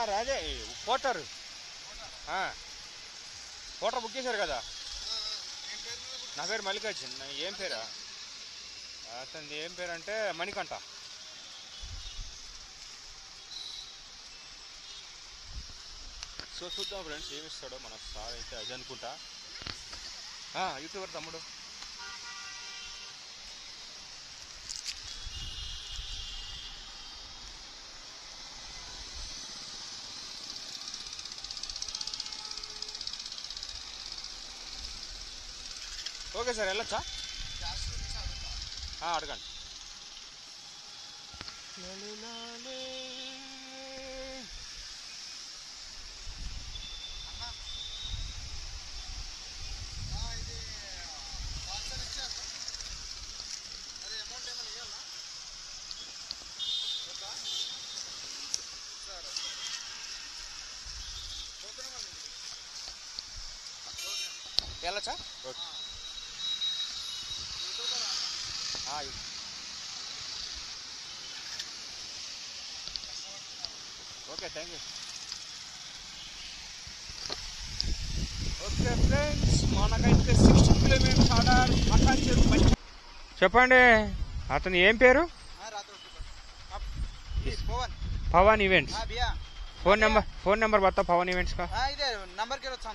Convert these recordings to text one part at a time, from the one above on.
అదే Potter. Potter book చేశారు కదా? నా పేరు మల్లికార్జున్ ఏం పేరా? అతను ఏం పేరు అంటే మణికంఠ. సో చూద్దాం ఫ్రెండ్స్ ఏమిస్తాడో మన సార్ అయితే అది అనుకుంటా. ఆ, యూట్యూబర్ తమ్ముడు. ఓకే సార్ వెళ్ళొచ్చా? అడగండి. వెళ్ళచ్చా? Okay. Okay thank you okay friends మనకైతే సిక్స్టీ చెప్పండి అతను ఏం పేరు? Pavan. Events phone number phone number పడతా పవన్ ఈవెంట్స్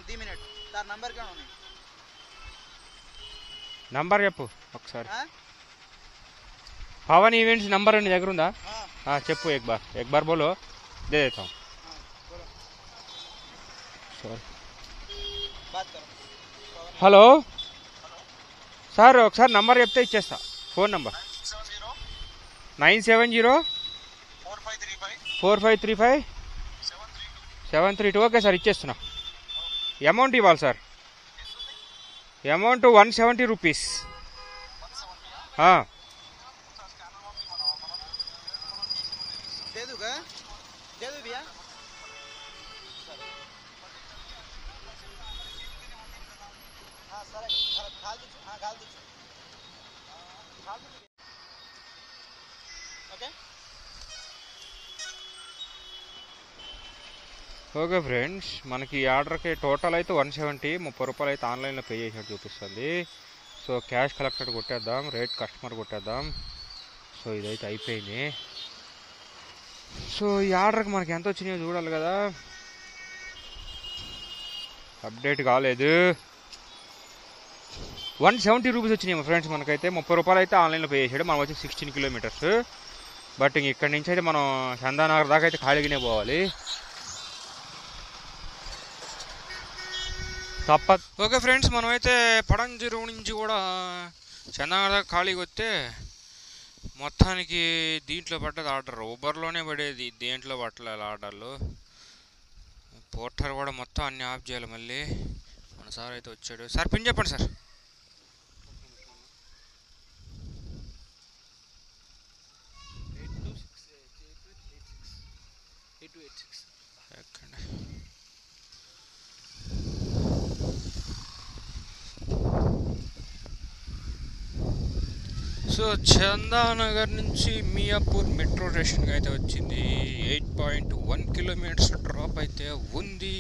ది మినిట్ దాని నంబర్ చెప్పు ఒకసారి. పవన్ ఈవెంట్స్ నంబర్ అండి దగ్గర ఉందా? చెప్పు ఎక్బార్. ఎక్బార్ బోలో దే దేతాం హలో సార్ ఒకసారి నంబర్ చెప్తే ఇచ్చేస్తా. Phone number nine seven zero four five three five seven three two okay sir ఇచ్చేస్తున్నా. Amount ఇవ్వాలి sir amount one seventy rupees okay friends మనకి ఈ ఆర్డర్కి టోటల్ అయితే వన్ సెవెంటీ ముప్పై రూపాయలు అయితే ఆన్లైన్లో పే చేసినట్టు చూపిస్తుంది. సో క్యాష్ కలెక్టెడ్ కొట్టేద్దాం రేట్ కస్టమర్ కొట్టేద్దాం. సో ఇదైతే అయిపోయింది. సో ఈ ఆర్డర్కి మనకి ఎంత వచ్చినాయో చూడాలి కదా. అప్డేట్ కాలేదు. వన్ సెవెంటీ రూపీస్ వచ్చినాయి ఫ్రెండ్స్ మనకైతే. ముప్పై రూపాయలు అయితే ఆన్లైన్లో పే చేసాడు మనం వచ్చి సిక్స్టీన్ కిలోమీటర్స్. బట్ ఇంక ఇక్కడి నుంచి అయితే మనం చందానగర్ దాకా అయితే ఖాళీగానే పోవాలి. తప్ప ఓకే ఫ్రెండ్స్ మనమైతే పడంజీరు నుంచి కూడా చందానగర్ దాకా ఖాళీగా వస్తే మొత్తానికి దీంట్లో పడ్డది ఆర్డర్. ఊబర్లోనే పడేది దేంట్లో పట్టలేదు ఆర్డర్లు. పోర్టర్ కూడా మొత్తం అన్ని ఆఫ్ చేయాలి మళ్ళీ. మన సార్ అయితే వచ్చాడు. సార్ పిన్ చెప్పండి sir eight two six eight eight six eight two eight six ఎక్కడ సో చందానగర్ నుంచి మియాపూర్ మెట్రో స్టేషన్కి అయితే వచ్చింది. Eight point one kilometres drop అయితే ఉంది.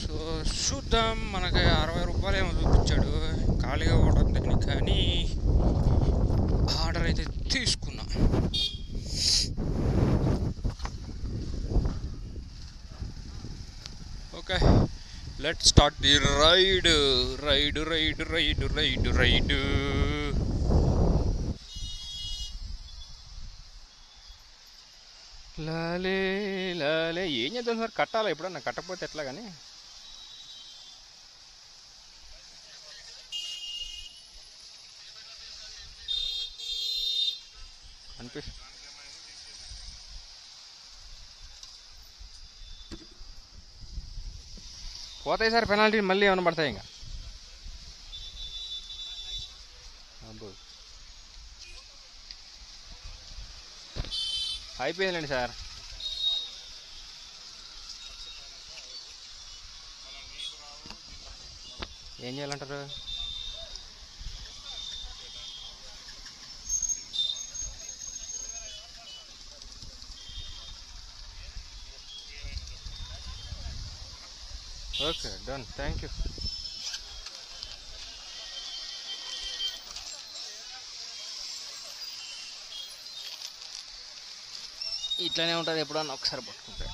సో చూద్దాం మనకి అరవై రూపాయలు ఏమో చూపించాడు. ఖాళీగా ఉంటుంది కానీ ఆర్డర్ అయితే తీసుకున్నా. Okay. Let start the ride ride ride ride ride ride లాలే లాలే. ఏం చేద్దాం సార్? కట్టాలా ఎప్పుడన్నా? కట్టకపోతే ఎట్లా కానీ అనిపిస్తుంది పోతాయి సార్ పెనాల్టీ మళ్ళీ ఏమైనా పడతాయి ఇంకా. అబ్బో. అయిపోయిందండి సార్. ఏం చేయాలంటారు? ఓకే డన్ థ్యాంక్ యూ ఇట్లనే ఉంటుంది ఎప్పుడన్నా ఒకసారి పట్టుకుంటే.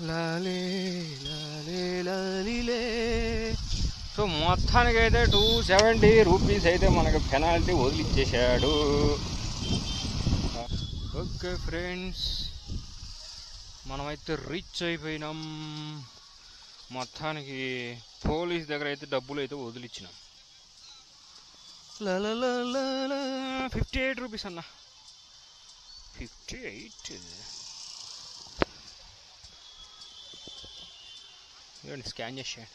లాలే లాలే లాలిలే సో మొత్తానికి అయితే టూ సెవెంటీ రూపీస్ అయితే మనకు పెనాల్టీ వదిలిచ్చేసాడు ఓకే ఫ్రెండ్స్ మనమైతే రీచ్ అయిపోయినాం. మొత్తానికి పోలీస్ దగ్గర అయితే డబ్బులు అయితే వదిలిచ్చినాం. ఫిఫ్టీ ఎయిట్ రూపీస్ అన్న. Fifty eight? స్కాన్ చేసేయండి.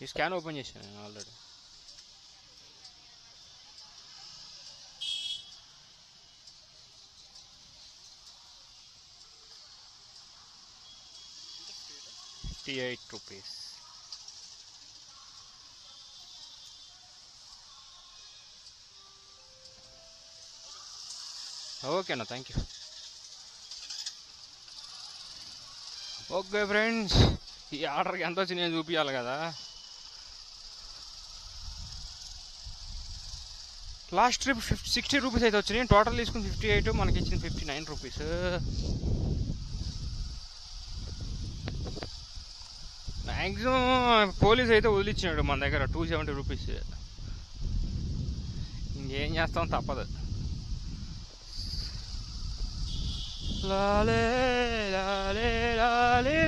ఈ స్కాన్ ఓపెన్ చేశాను నేను already. Fifty eight rupees okay అన్న థ్యాంక్ యూ ఓకే ఫ్రెండ్స్ ఈ ఆర్డర్కి ఎంత వచ్చి నేను చూపించాలి కదా. Last trip fifty sixty rupees అయితే వచ్చినాయి. టోటల్ తీసుకుని ఫిఫ్టీ ఎయిట్ మనకి ఇచ్చిన fifty nine rupees. Maximum police అయితే వదిలిచ్చినాడు మన దగ్గర టూ సెవెంటీ రూపీస్. ఇంకేం చేస్తాం తప్పదు. లాలే లాలే లాలే